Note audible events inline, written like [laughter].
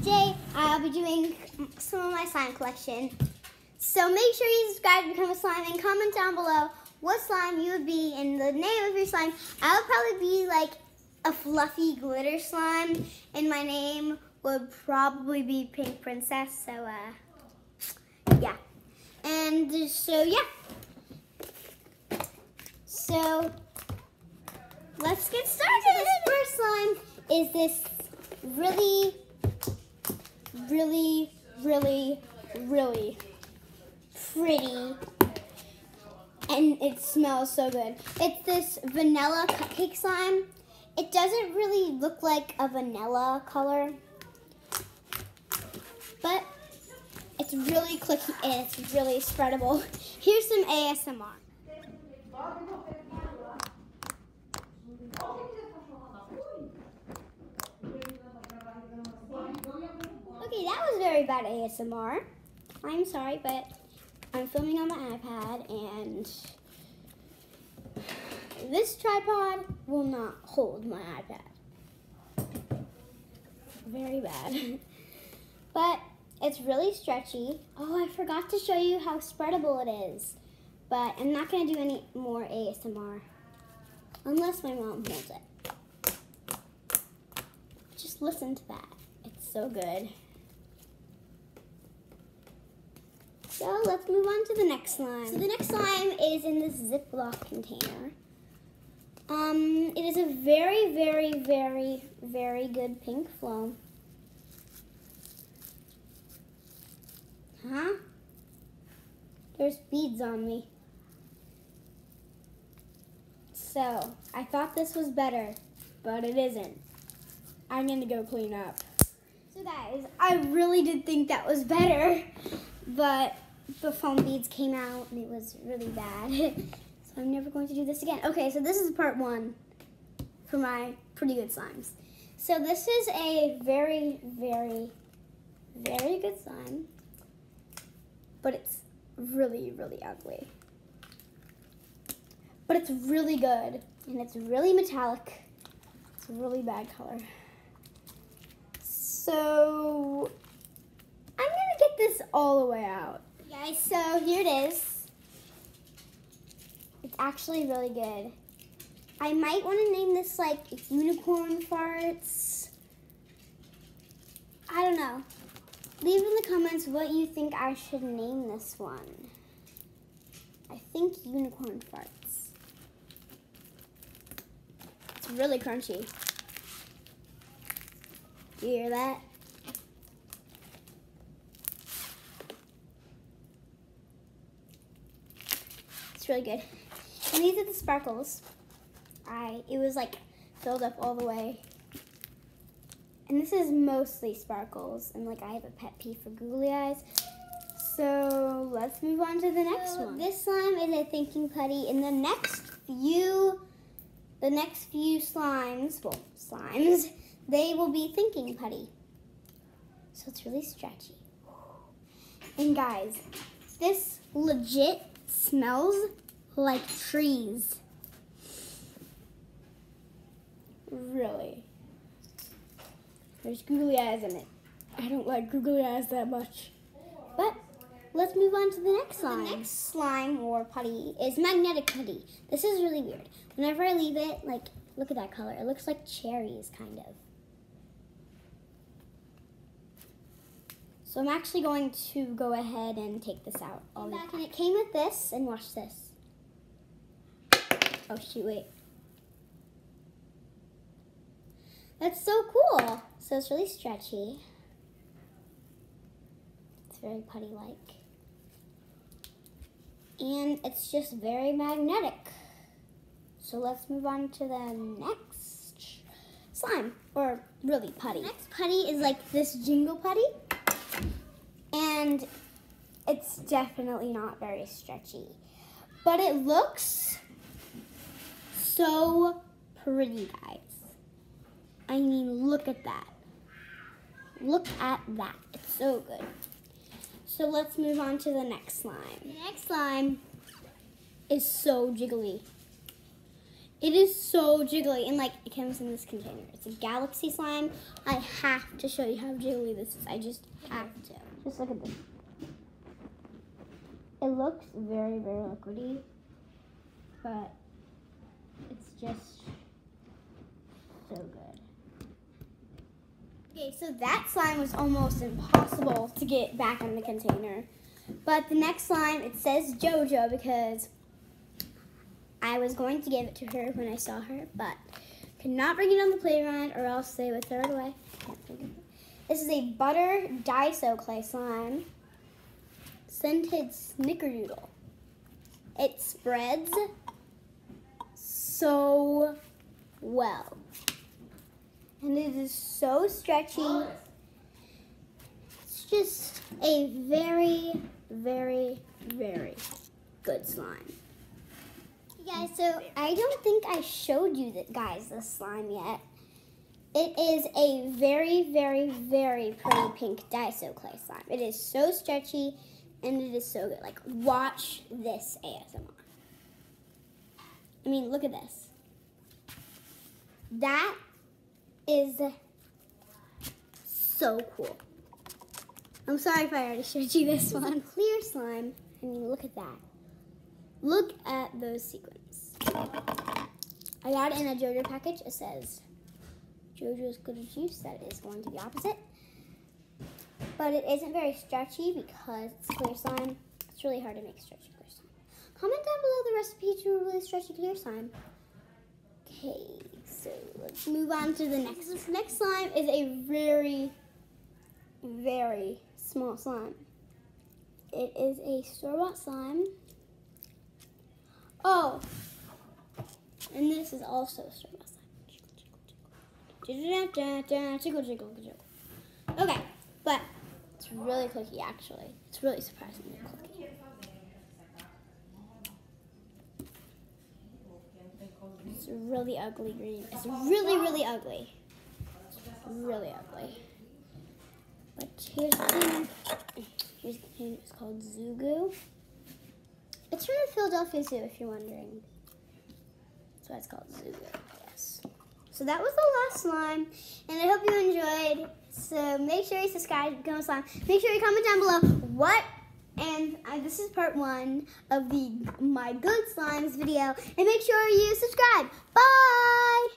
Today I'll be doing some of my slime collection. So make sure you subscribe to become a slime and comment down below what slime you would be and the name of your slime. I would probably be like a fluffy glitter slime and my name would probably be Pink Princess. So uh, yeah. And so yeah. So let's get started. This first slime is this really, really, really, really pretty and it smells so good. It's this vanilla cupcake slime. It doesn't really look like a vanilla color, but it's really clicky and it's really spreadable. [laughs] Here's some ASMR. Okay, bad ASMR. I'm sorry, but I'm filming on my iPad and this tripod will not hold my iPad. Very bad. [laughs] but it's really stretchy. Oh, I forgot to show you how spreadable it is. But I'm not going to do any more ASMR. Unless my mom holds it. Just listen to that. It's so good. So let's move on to the next slime. So the next slime is in this Ziploc container. Um, it is a very, very, very, very good pink floam. Huh? There's beads on me. So, I thought this was better, but it isn't. I'm gonna go clean up. So guys, I really did think that was better, but the foam beads came out and it was really bad. [laughs] so I'm never going to do this again. Okay, so this is part one for my pretty good slimes. So this is a very, very, very good slime, but it's really, really ugly. But it's really good, and it's really metallic. It's a really bad color. So I'm gonna get this all the way out so here it is. It's actually really good. I might want to name this like unicorn farts. I don't know. Leave in the comments what you think I should name this one. I think unicorn farts. It's really crunchy. Do you hear that? Really good. And these are the sparkles. I it was like filled up all the way. And this is mostly sparkles. And like I have a pet peeve for googly eyes. So let's move on to the next so one. This slime is a thinking putty. In the next few, the next few slimes, well, slimes, they will be thinking putty. So it's really stretchy. And guys, this legit smells like trees. Really. There's googly eyes in it. I don't like googly eyes that much. But let's move on to the next slime. The next slime or putty is magnetic putty. This is really weird. Whenever I leave it, like, look at that color. It looks like cherries, kind of. So I'm actually going to go ahead and take this out. All back and it came with this, and watch this. Oh shoot, wait. That's so cool. So it's really stretchy. It's very putty-like. And it's just very magnetic. So let's move on to the next slime, or really putty. next putty is like this jingle putty. And it's definitely not very stretchy. But it looks so pretty, guys. I mean, look at that. Look at that. It's so good. So let's move on to the next slime. The next slime is so jiggly. It is so jiggly, and like it comes in this container. It's a galaxy slime. I have to show you how jiggly this is. I just have to. Just look at this. It looks very, very liquidy, but it's just so good. Okay, so that slime was almost impossible to get back in the container. But the next slime, it says JoJo because I was going to give it to her when I saw her, but could not bring it on the playground or else they would throw it away. This is a butter Daiso clay slime, scented snickerdoodle. It spreads so well. And it is so stretchy. It's just a very, very, very good slime. Guys, so I don't think I showed you guys the slime yet. It is a very, very, very pretty pink Daiso clay slime. It is so stretchy and it is so good. Like, watch this ASMR. I mean, look at this. That is so cool. I'm sorry if I already showed you this one. Clear slime. I mean, look at that. Look at those sequins. I got it in a JoJo package. It says JoJo's Glitter Juice. That is going to be opposite. But it isn't very stretchy because it's clear slime. It's really hard to make stretchy clear slime. Comment down below the recipe to a really stretchy clear slime. Okay, so let's move on to the next. This next slime is a very, very small slime. It is a store-bought slime. Oh, and this is also slime. Okay, but it's really clicky actually. It's really surprisingly clicky. It's really ugly green. It's really, really ugly. Really ugly. But here's the. Here's the. It's called Zugu. It's from the Philadelphia Zoo, if you're wondering. That's why it's called Zugu. So that was the last slime, and I hope you enjoyed. So make sure you subscribe, become a slime. Make sure you comment down below what and uh, this is part one of the My Good Slimes video. And make sure you subscribe. Bye!